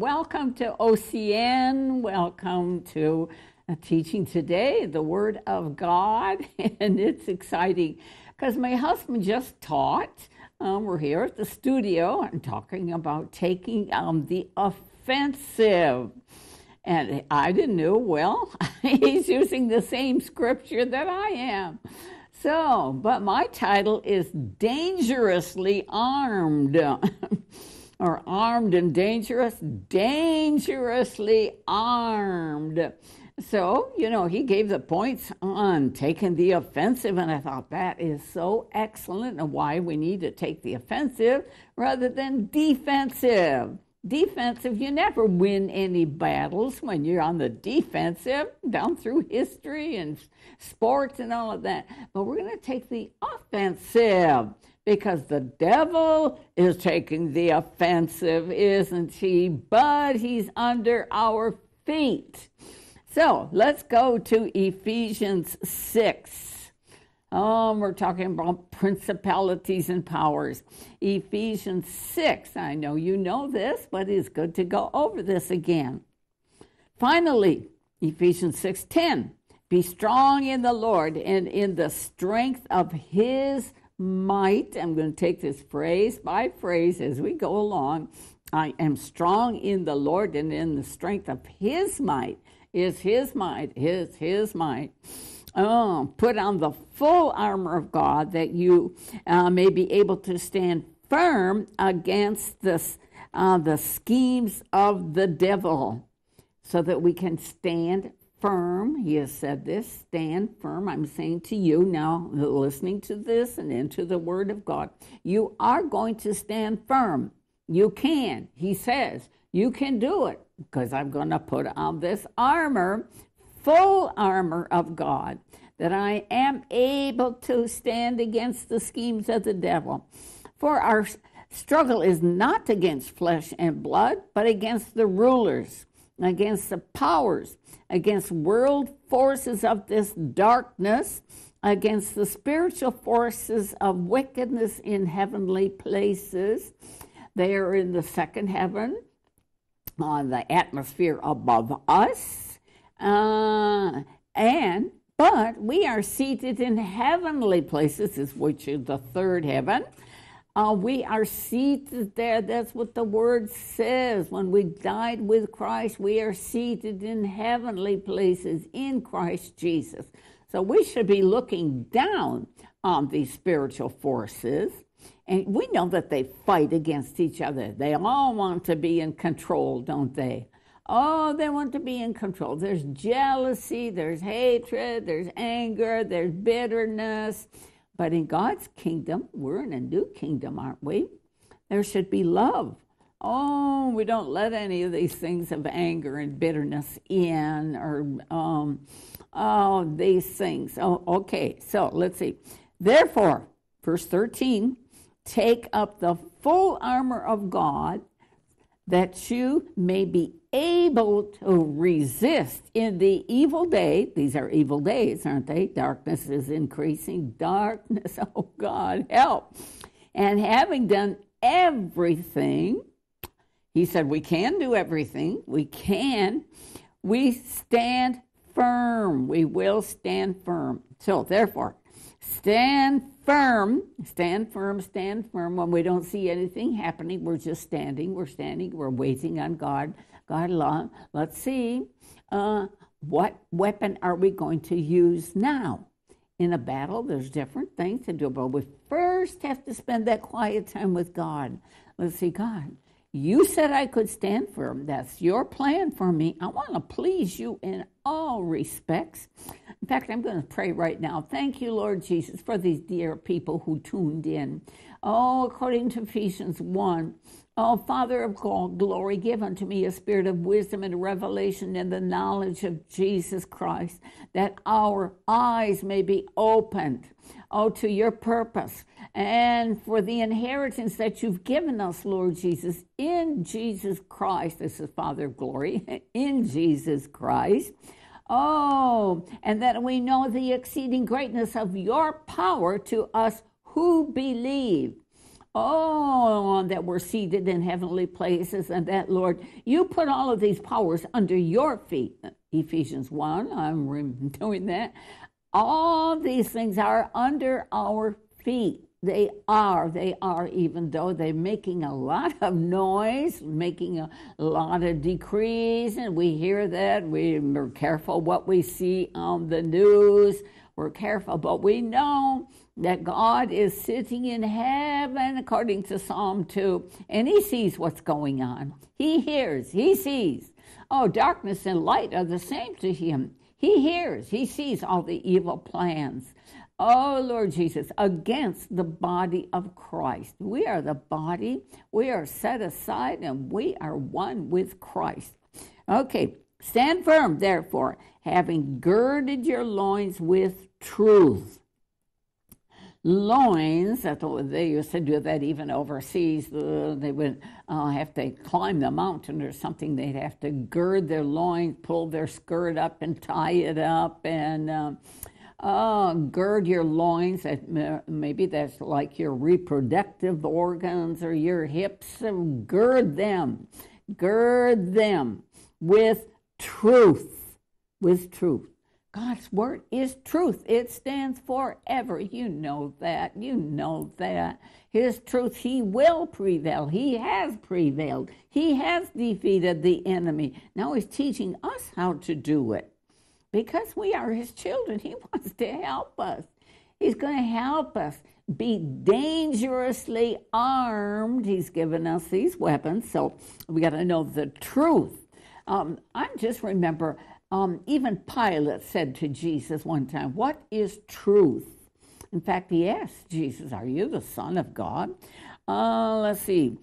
welcome to OCN. Welcome to teaching today, the Word of God. And it's exciting because my husband just taught. Um, we're here at the studio and talking about taking um, the offensive. And I didn't know, well, he's using the same scripture that I am. So, but my title is Dangerously Armed. or armed and dangerous, dangerously armed. So, you know, he gave the points on taking the offensive, and I thought that is so excellent and why we need to take the offensive rather than defensive. Defensive, you never win any battles when you're on the defensive, down through history and sports and all of that. But we're going to take the offensive because the devil is taking the offensive, isn't he? But he's under our feet. So let's go to Ephesians 6. Um, we're talking about principalities and powers. Ephesians 6. I know you know this, but it's good to go over this again. Finally, Ephesians 6:10. Be strong in the Lord and in the strength of his might. I'm going to take this phrase by phrase as we go along. I am strong in the Lord and in the strength of his might. Is his might, his, his might. Oh, put on the full armor of God that you uh, may be able to stand firm against this, uh, the schemes of the devil, so that we can stand firm. He has said this stand firm. I'm saying to you now, listening to this and into the Word of God, you are going to stand firm. You can. He says, you can do it because I'm going to put on this armor, full armor of God, that I am able to stand against the schemes of the devil. For our struggle is not against flesh and blood, but against the rulers against the powers, against world forces of this darkness, against the spiritual forces of wickedness in heavenly places. They are in the second heaven, on the atmosphere above us. Uh, and but we are seated in heavenly places, which is the third heaven, uh, we are seated there. That's what the word says. When we died with Christ, we are seated in heavenly places in Christ Jesus. So we should be looking down on these spiritual forces. And we know that they fight against each other. They all want to be in control, don't they? Oh, they want to be in control. There's jealousy, there's hatred, there's anger, there's bitterness but in God's kingdom, we're in a new kingdom, aren't we? There should be love. Oh, we don't let any of these things of anger and bitterness in, or um, oh, these things. Oh, okay. So let's see. Therefore, verse 13, take up the full armor of God that you may be able to resist in the evil day. These are evil days, aren't they? Darkness is increasing. Darkness, oh God, help. And having done everything, he said, We can do everything. We can. We stand firm. We will stand firm. So, therefore, stand firm, stand firm, stand firm. When we don't see anything happening, we're just standing, we're standing, we're waiting on God. God, let's see, uh, what weapon are we going to use now? In a battle, there's different things to do, but we first have to spend that quiet time with God. Let's see, God, you said I could stand firm. That's your plan for me. I want to please you in all respects. In fact, I'm going to pray right now. Thank you, Lord Jesus, for these dear people who tuned in. Oh, according to Ephesians 1, Oh, Father of God, glory, give unto me a spirit of wisdom and revelation in the knowledge of Jesus Christ, that our eyes may be opened, oh, to your purpose and for the inheritance that you've given us, Lord Jesus, in Jesus Christ. This is Father of glory, in Jesus Christ. Oh, and that we know the exceeding greatness of your power to us who believe Oh, that we're seated in heavenly places, and that, Lord, you put all of these powers under your feet. Ephesians 1, I'm doing that. All these things are under our feet. They are, they are, even though they're making a lot of noise, making a lot of decrees, and we hear that. We're careful what we see on the news. We're careful, but we know that God is sitting in heaven, according to Psalm 2, and He sees what's going on. He hears, He sees. Oh, darkness and light are the same to Him. He hears, He sees all the evil plans. Oh, Lord Jesus, against the body of Christ. We are the body, we are set aside, and we are one with Christ. Okay, stand firm, therefore, having girded your loins with truth. Loins, they used to do that even overseas. Uh, they would uh, have to climb the mountain or something. They'd have to gird their loins, pull their skirt up, and tie it up, and um, uh, gird your loins. Maybe that's like your reproductive organs or your hips. Gird them. Gird them with truth. With truth. God's word is truth. It stands forever. You know that. You know that. His truth, He will prevail. He has prevailed. He has defeated the enemy. Now He's teaching us how to do it because we are his children, he wants to help us. He's going to help us be dangerously armed. He's given us these weapons, so we got to know the truth. Um, I just remember um, even Pilate said to Jesus one time, What is truth? In fact, he asked Jesus, Are you the Son of God? Uh, let's see.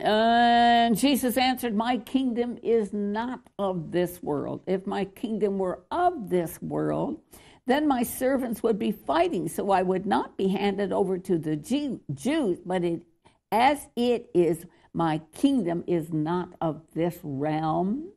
And Jesus answered, My kingdom is not of this world. If my kingdom were of this world, then my servants would be fighting, so I would not be handed over to the Jews. But it, as it is, my kingdom is not of this realm.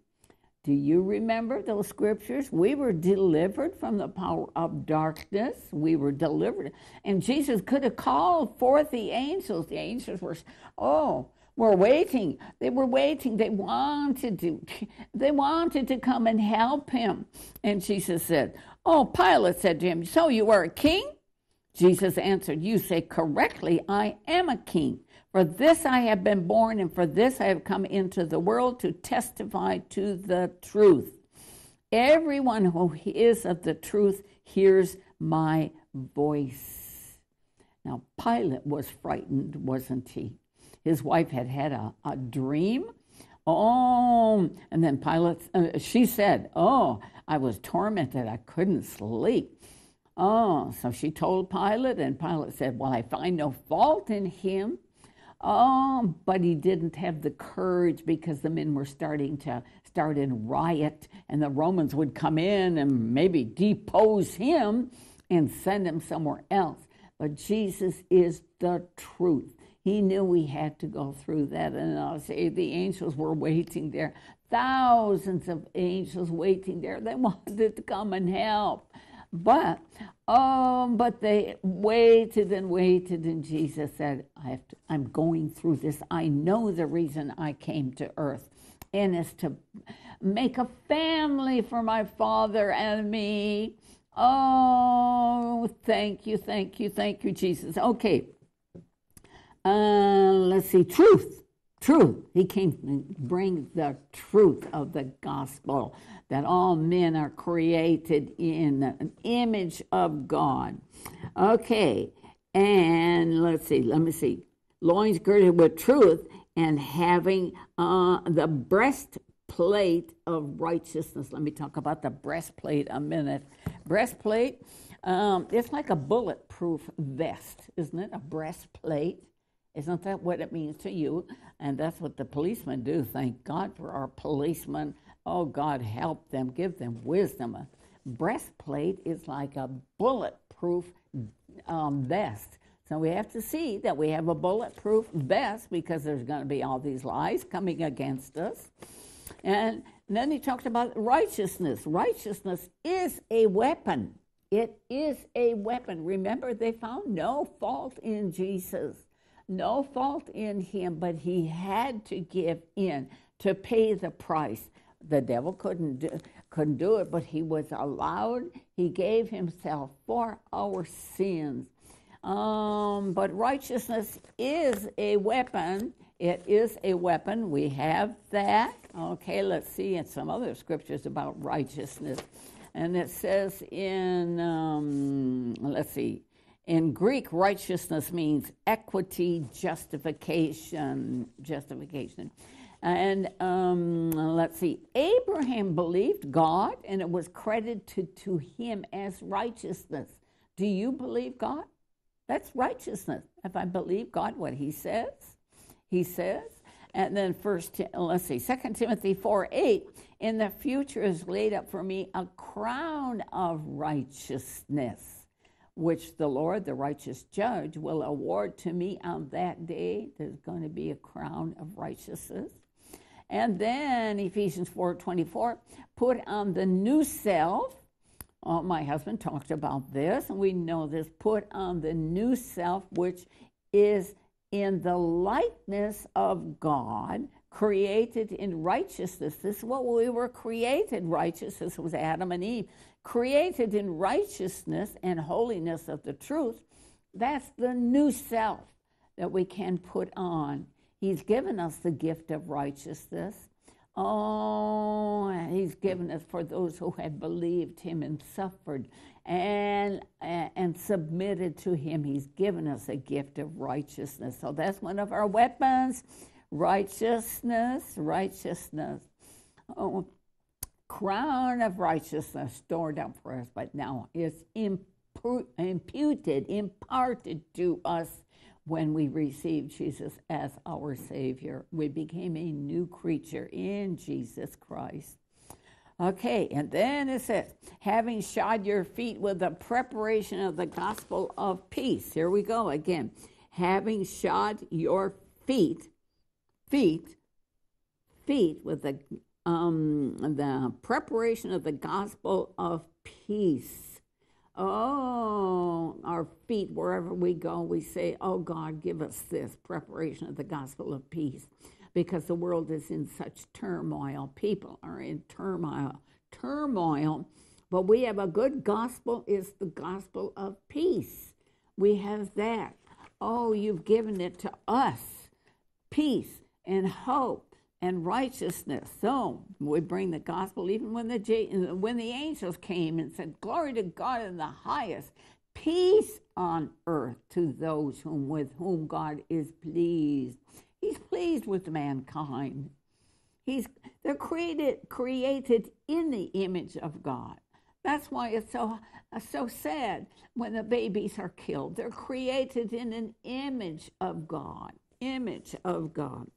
Do you remember those scriptures? We were delivered from the power of darkness. We were delivered. And Jesus could have called forth the angels. The angels were, oh, were waiting. They were waiting. They wanted to. They wanted to come and help him. And Jesus said, "Oh, Pilate said to him, "So you are a king?" Jesus answered, "You say correctly. I am a king. For this I have been born, and for this I have come into the world to testify to the truth. Everyone who is of the truth hears my voice." Now Pilate was frightened, wasn't he? his wife had had a, a dream. Oh, and then Pilate, uh, she said, Oh, I was tormented. I couldn't sleep. Oh, so she told Pilate, and Pilate said, Well, I find no fault in him. Oh, but he didn't have the courage because the men were starting to start in riot, and the Romans would come in and maybe depose him and send him somewhere else. But Jesus is the truth. He knew we had to go through that. And I'll say the angels were waiting there, thousands of angels waiting there. They wanted to come and help. But um, but they waited and waited, and Jesus said, I have to, I'm going through this. I know the reason I came to earth, and it's to make a family for my father and me. Oh, thank you, thank you, thank you, Jesus. Okay, uh, let's see, truth. Truth. He came to bring the truth of the gospel that all men are created in the image of God. Okay, and let's see, let me see. Loins girded with truth and having uh, the breastplate of righteousness. Let me talk about the breastplate a minute. Breastplate, um, it's like a bulletproof vest, isn't it? A breastplate. Isn't that what it means to you? And that's what the policemen do. Thank God for our policemen. Oh, God, help them, give them wisdom. A breastplate is like a bulletproof um, vest. So we have to see that we have a bulletproof vest because there's going to be all these lies coming against us. And then he talked about righteousness. Righteousness is a weapon. It is a weapon. Remember, they found no fault in Jesus. No fault in him, but he had to give in to pay the price. The devil couldn't do, couldn't do it, but he was allowed. He gave himself for our sins. Um, but righteousness is a weapon. It is a weapon. We have that. Okay, let's see in some other scriptures about righteousness. And it says in, um, let's see, in Greek, righteousness means equity, justification, justification. And um, let's see, Abraham believed God and it was credited to him as righteousness. Do you believe God? That's righteousness. If I believe God, what he says, he says. And then first, let's see, Second Timothy 4 8, in the future is laid up for me a crown of righteousness, which the Lord, the righteous judge, will award to me on that day. There's going to be a crown of righteousness. And then Ephesians 4 24, put on the new self uh, my husband talked about this, and we know this put on the new self, which is in the likeness of God, created in righteousness. This is what we were created righteousness was Adam and Eve, created in righteousness and holiness of the truth. That's the new self that we can put on. He's given us the gift of righteousness. Oh, he's given us for those who have believed him and suffered and, and submitted to him. He's given us a gift of righteousness. So that's one of our weapons righteousness, righteousness. Oh, crown of righteousness stored up for us, but now it's imputed, imparted to us when we received Jesus as our Savior. We became a new creature in Jesus Christ. Okay, and then it says, having shod your feet with the preparation of the gospel of peace. Here we go again. Having shod your feet, feet, feet with the um, the preparation of the gospel of peace. Oh, our feet, wherever we go, we say, Oh God, give us this preparation of the gospel of peace because the world is in such turmoil. People are in turmoil, turmoil. But we have a good gospel, is the gospel of peace. We have that. Oh, you've given it to us peace and hope and righteousness. So we bring the gospel, even when the when the angels came and said, "Glory to God in the highest, peace on earth to those whom with whom God is pleased." He's pleased with mankind. He's they're created created in the image of God. That's why it's so so sad when the babies are killed. They're created in an image of God. Image of God.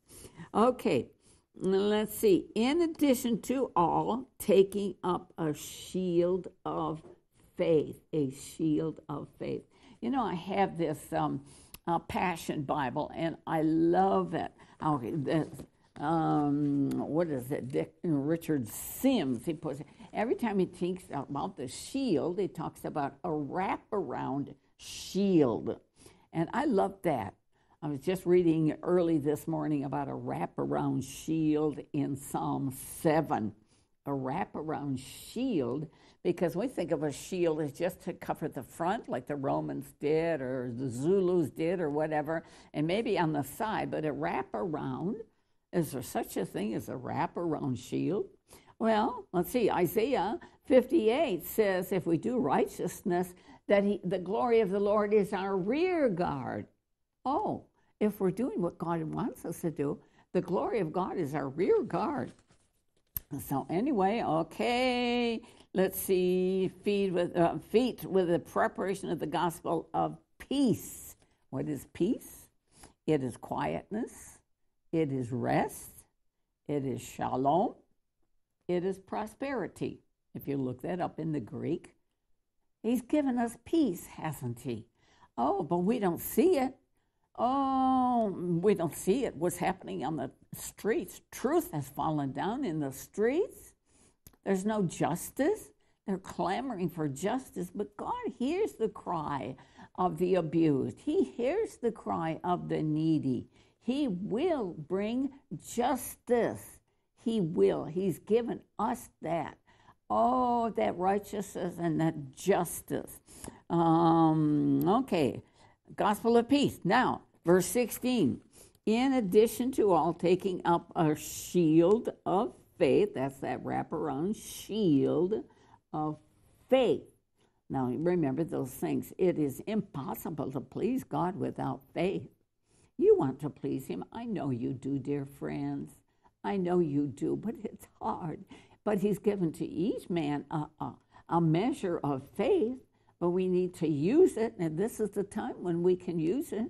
Okay, let's see, in addition to all, taking up a shield of faith, a shield of faith. You know, I have this um, uh, Passion Bible, and I love it. Okay, this, um, what is it? Dick, Richard Sims. He puts it, every time he thinks about the shield, he talks about a wraparound shield, and I love that. I was just reading early this morning about a wraparound shield in Psalm 7. A wraparound shield, because we think of a shield as just to cover the front, like the Romans did or the Zulus did or whatever, and maybe on the side, but a wraparound. Is there such a thing as a wraparound shield? Well, let's see. Isaiah 58 says if we do righteousness, that he, the glory of the Lord is our rear guard. Oh, if we're doing what God wants us to do, the glory of God is our rear guard. So anyway, okay, let's see. Feed with uh, feet with the preparation of the gospel of peace. What is peace? It is quietness. It is rest. It is shalom. It is prosperity. If you look that up in the Greek, He's given us peace, hasn't He? Oh, but we don't see it. Oh, we don't see it. What's happening on the streets? Truth has fallen down in the streets. There's no justice. They're clamoring for justice, but God hears the cry of the abused. He hears the cry of the needy. He will bring justice. He will. He's given us that. Oh, that righteousness and that justice. Um, okay, gospel of peace. Now, verse 16. In addition to all taking up a shield of faith, that's that wraparound shield of faith. Now, remember those things. It is impossible to please God without faith. You want to please Him. I know you do, dear friends. I know you do, but it's hard. But He's given to each man a, a, a measure of faith, but we need to use it. And this is the time when we can use it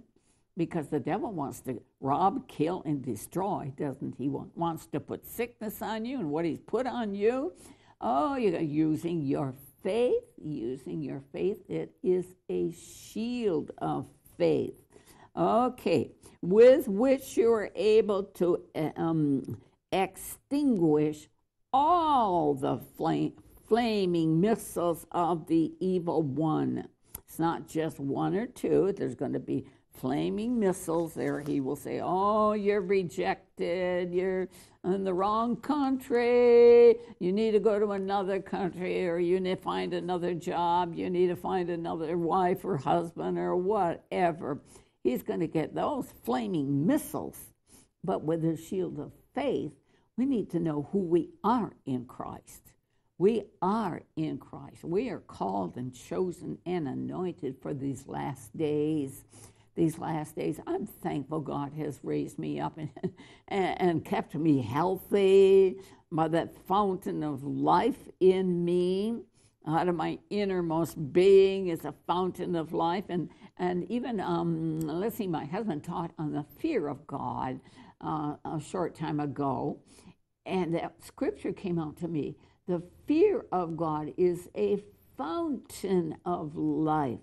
because the devil wants to rob, kill, and destroy, doesn't he? Want, Wants to put sickness on you, and what he's put on you, oh, you're using your faith, using your faith. It is a shield of faith. Okay, with which you are able to um, extinguish all the flame, flaming missiles of the evil one. It's not just one or two, there's going to be flaming missiles there. He will say, Oh, you're rejected. You're in the wrong country. You need to go to another country, or you need to find another job. You need to find another wife or husband, or whatever. He's going to get those flaming missiles. But with the shield of faith, we need to know who we are in Christ. We are in Christ. We are called and chosen and anointed for these last days these last days. I'm thankful God has raised me up and, and, and kept me healthy by that fountain of life in me. Out of my innermost being is a fountain of life. And, and even, um, let's see, my husband taught on the fear of God uh, a short time ago. And that scripture came out to me. The fear of God is a fountain of life.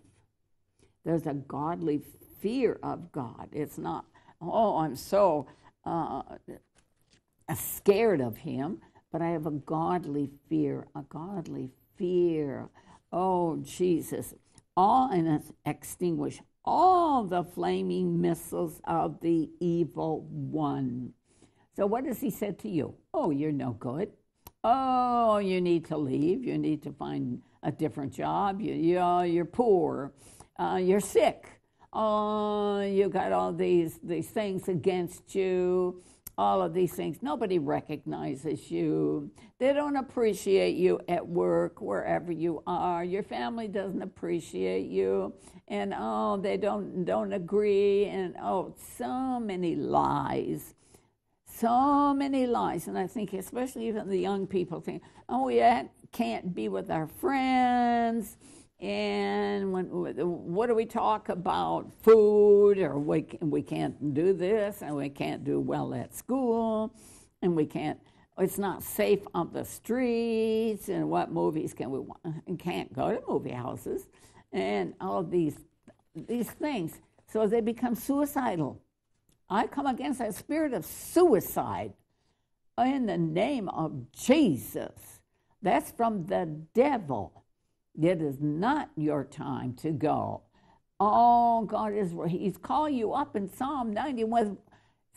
There's a godly fear of God. It's not, oh, I'm so uh, scared of Him, but I have a godly fear, a godly fear. Oh, Jesus. All and extinguish all the flaming missiles of the evil one. So, what has he said to you? Oh, you're no good. Oh, you need to leave. You need to find a different job. You, you, you're poor. Uh, you're sick oh, you got all these, these things against you, all of these things. Nobody recognizes you. They don't appreciate you at work, wherever you are. Your family doesn't appreciate you. And oh, they don't, don't agree. And oh, so many lies. So many lies. And I think, especially even the young people think, oh, we can't be with our friends. And when, what do we talk about? Food or we, we can't do this and we can't do well at school and we can't it's not safe on the streets and what movies can we and can't go to movie houses and all these these things. So they become suicidal i come against that spirit of suicide in the name of jesus that's from the devil it is not your time to go. Oh, God is, He's calling you up in Psalm 91.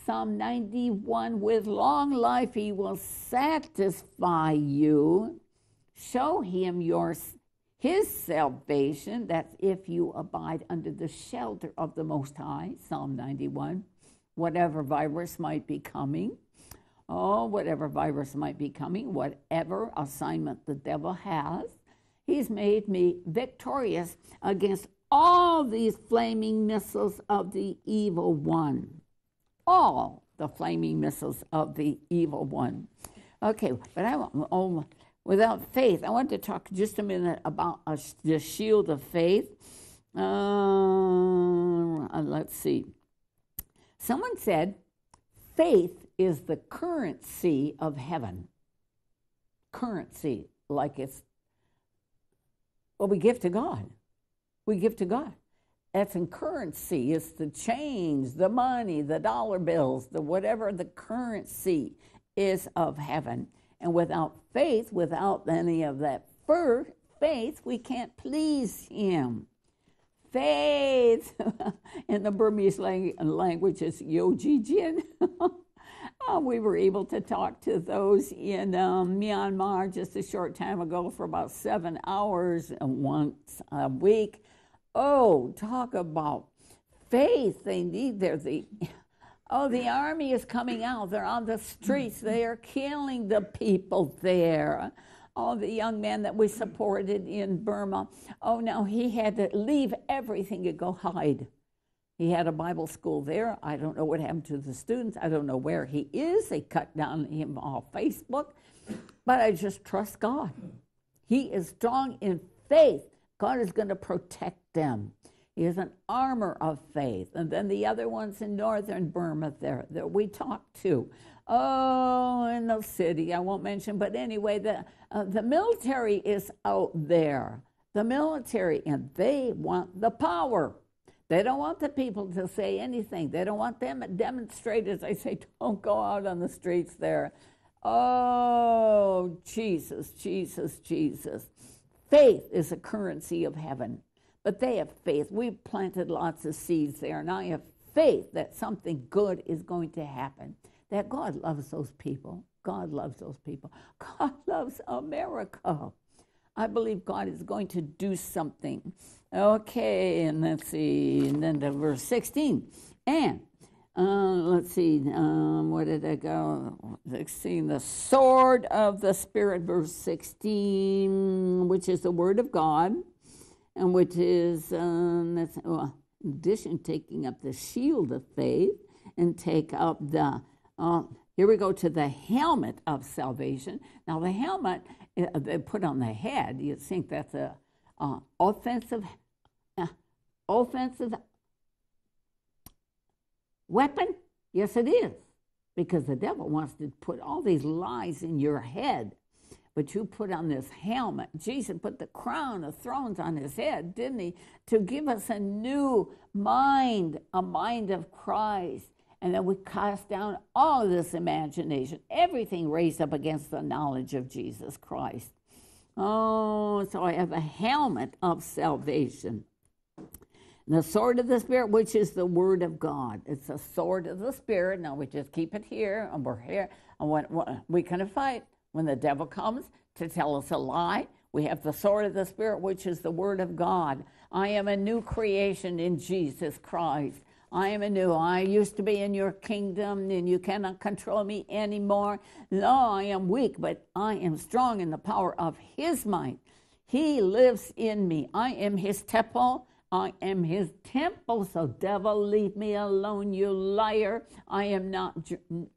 Psalm 91 with long life he will satisfy you show him your his salvation that's if you abide under the shelter of the most high psalm 91 whatever virus might be coming oh whatever virus might be coming whatever assignment the devil has He's made me victorious against all these flaming missiles of the evil one. All the flaming missiles of the evil one. Okay, but I want, oh, without faith, I want to talk just a minute about a, the shield of faith. Uh, let's see. Someone said, faith is the currency of heaven. Currency, like it's well, we give to God. We give to God. That's in currency. It's the change, the money, the dollar bills, the whatever the currency is of heaven. And without faith, without any of that faith, we can't please Him. Faith in the Burmese language is Yojijin. Uh, we were able to talk to those in um, Myanmar just a short time ago for about seven hours once a week. Oh, talk about faith. They need their the oh the army is coming out. They're on the streets. They are killing the people there. Oh, the young men that we supported in Burma. Oh, no, he had to leave everything to go hide. He had a Bible school there. I don't know what happened to the students. I don't know where he is. They cut down him off Facebook. But I just trust God. He is strong in faith. God is going to protect them. He is an armor of faith. And then the other ones in northern Burma there that we talked to. Oh, in the city, I won't mention, but anyway, the, uh, the military is out there. The military, and they want the power. They don't want the people to say anything. They don't want them demonstrators. They say, don't go out on the streets there. Oh, Jesus, Jesus, Jesus. Faith is a currency of heaven. But they have faith. We've planted lots of seeds there, and I have faith that something good is going to happen. That God loves those people. God loves those people. God loves America. I believe God is going to do something. Okay, and let's see, and then to verse 16. And uh, let's see, um, where did I go? 16, the sword of the Spirit, verse 16, which is the word of God, and which is, um, that's, well, in addition, taking up the shield of faith and take up the, uh, here we go to the helmet of salvation. Now, the helmet uh, they put on the head, you think that's a uh, offensive offensive weapon? Yes, it is. Because the devil wants to put all these lies in your head. But you put on this helmet. Jesus put the crown of thrones on his head, didn't he? To give us a new mind, a mind of Christ. And then we cast down all of this imagination, everything raised up against the knowledge of Jesus Christ. Oh, so I have a helmet of salvation And the sword of the Spirit, which is the Word of God. It's a sword of the Spirit. Now we just keep it here, and we're here. And when, when we can fight when the devil comes to tell us a lie. We have the sword of the Spirit, which is the Word of God. I am a new creation in Jesus Christ. I am a new. I used to be in your kingdom, and you cannot control me anymore. No, I am weak, but I am strong in the power of His might. He lives in me. I am His temple. I am his temple, so devil, leave me alone, you liar. I am not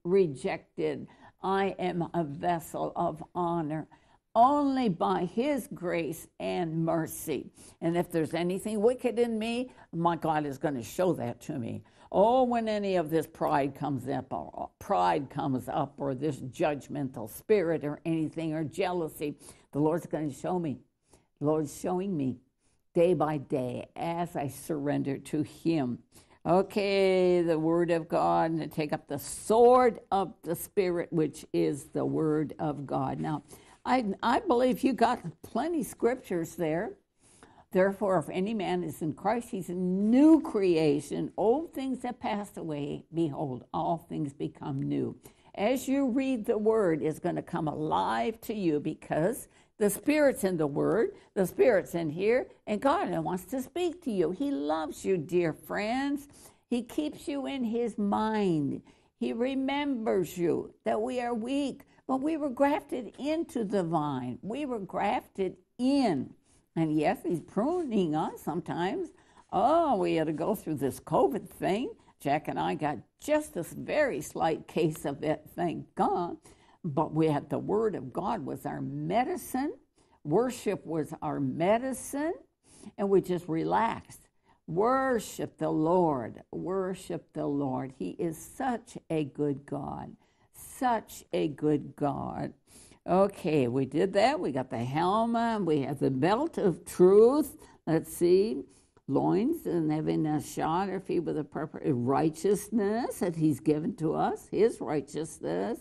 rejected. I am a vessel of honor only by his grace and mercy. And if there's anything wicked in me, my God is going to show that to me. Oh, when any of this pride comes up, or pride comes up, or this judgmental spirit, or anything, or jealousy, the Lord's going to show me. The Lord's showing me day by day as I surrender to Him. Okay, the Word of God, and take up the sword of the Spirit, which is the Word of God. Now, I, I believe you got plenty scriptures there. Therefore, if any man is in Christ, he's a new creation. Old things have passed away. Behold, all things become new. As you read the word, it's going to come alive to you because the Spirit's in the Word, the Spirit's in here, and God wants to speak to you. He loves you, dear friends. He keeps you in His mind. He remembers you that we are weak, but we were grafted into the vine. We were grafted in. And yes, He's pruning us sometimes. Oh, we had to go through this COVID thing. Jack and I got just this very slight case of it, thank God. But we had the Word of God was our medicine. Worship was our medicine. And we just relaxed. Worship the Lord. Worship the Lord. He is such a good God. Such a good God. Okay, we did that. We got the helmet. We have the belt of truth. Let's see. Loins and having a shod our feet with the proper righteousness that He's given to us, His righteousness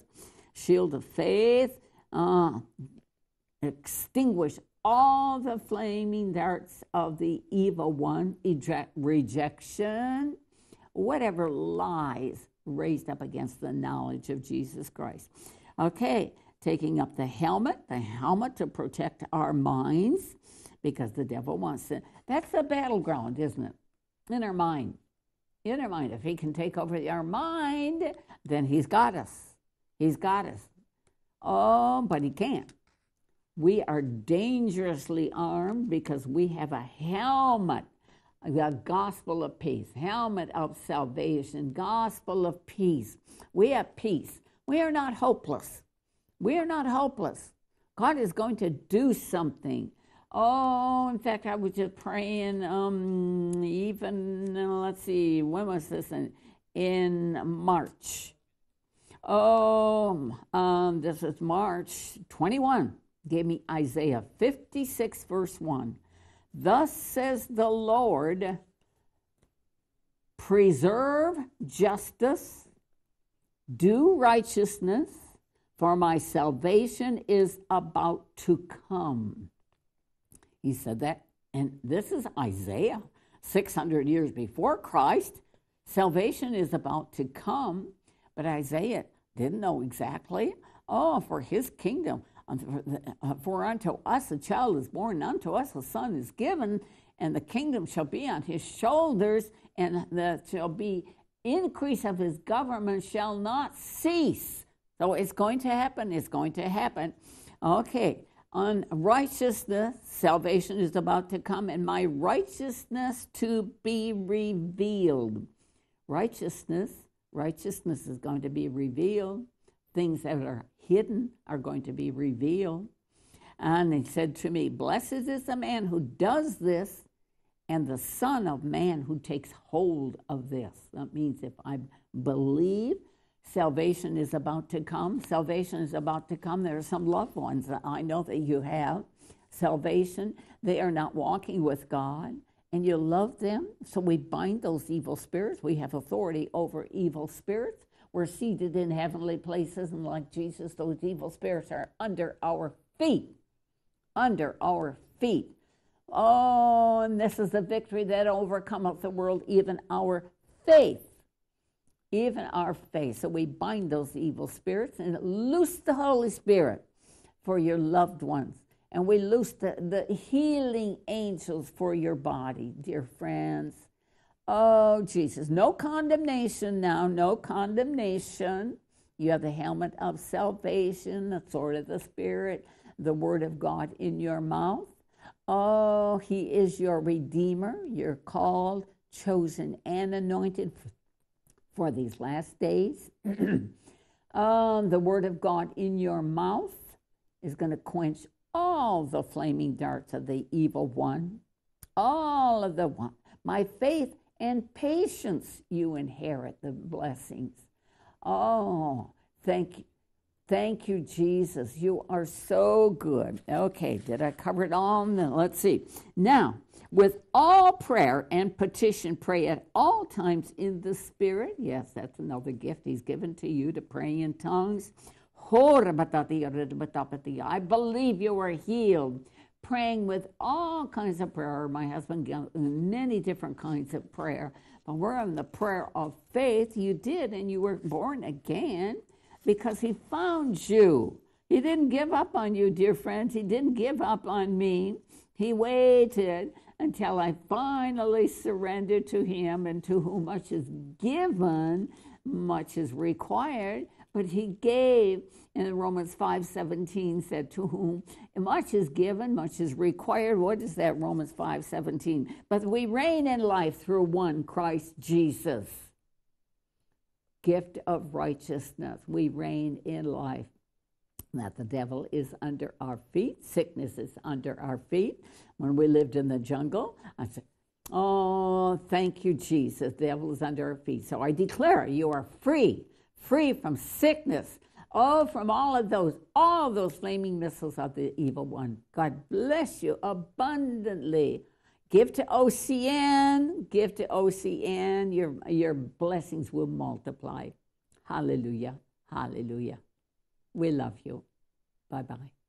shield of faith, uh, extinguish all the flaming darts of the evil one, eject, rejection, whatever lies raised up against the knowledge of Jesus Christ. Okay, taking up the helmet, the helmet to protect our minds, because the devil wants to. That's the battleground, isn't it? In our mind. In our mind. If he can take over our mind, then he's got us. He's got us. Oh, but he can't. We are dangerously armed because we have a helmet, the gospel of peace, helmet of salvation, gospel of peace. We have peace. We are not hopeless. We are not hopeless. God is going to do something. Oh, in fact, I was just praying, um, even, uh, let's see, when was this? In, in March. Oh, um, this is March 21 gave me Isaiah 56, verse 1. Thus says the Lord, preserve justice, do righteousness, for my salvation is about to come. He said that, and this is Isaiah, 600 years before Christ. Salvation is about to come, but Isaiah didn't know exactly. Oh, for his kingdom Uh, for unto us a child is born, unto us a son is given, and the kingdom shall be on his shoulders, and there shall be increase of his government shall not cease. So it's going to happen, it's going to happen. Okay, on righteousness, salvation is about to come, and my righteousness to be revealed. Righteousness, righteousness is going to be revealed. Things that are hidden are going to be revealed. And he said to me, Blessed is the man who does this, and the Son of Man who takes hold of this. That means if I believe salvation is about to come, salvation is about to come. There are some loved ones that I know that you have salvation. They are not walking with God, and you love them. So we bind those evil spirits. We have authority over evil spirits. We're seated in heavenly places, and like Jesus, those evil spirits are under our feet. Under our feet. Oh, and this is the victory that overcometh the world, even our faith. Even our faith. So we bind those evil spirits and loose the Holy Spirit for your loved ones. And we loose the, the healing angels for your body, dear friends. Oh, Jesus. No condemnation now, no condemnation. You have the helmet of salvation, the sword of the Spirit, the word of God in your mouth. Oh, He is your Redeemer. You're called, chosen, and anointed for these last days. um, the word of God in your mouth is going to quench all the flaming darts of the evil one. All of the one. My faith and patience you inherit the blessings. Oh, thank you. Thank you, Jesus. You are so good. Okay, did I cover it all? Let's see. Now, with all prayer and petition, pray at all times in the Spirit. Yes, that's another gift He's given to you to pray in tongues. I believe you are healed praying with all kinds of prayer. My husband many different kinds of prayer. But we're in the prayer of faith. You did, and you were born again because He found you. He didn't give up on you, dear friends. He didn't give up on me. He waited until I finally surrendered to Him, and to whom much is given, much is required. But He gave in Romans 5:17 said to whom much is given much is required. What is that Romans 5:17 but we reign in life through one Christ Jesus. Gift of righteousness. We reign in life. That the devil is under our feet. Sickness is under our feet. When we lived in the jungle I said oh thank you Jesus. The devil is under our feet. So I declare you are free free from sickness Oh, from all of those, all those flaming missiles of the evil one. God bless you abundantly. Give to OCN, give to OCN. Your, your blessings will multiply. Hallelujah. Hallelujah. We love you. Bye bye.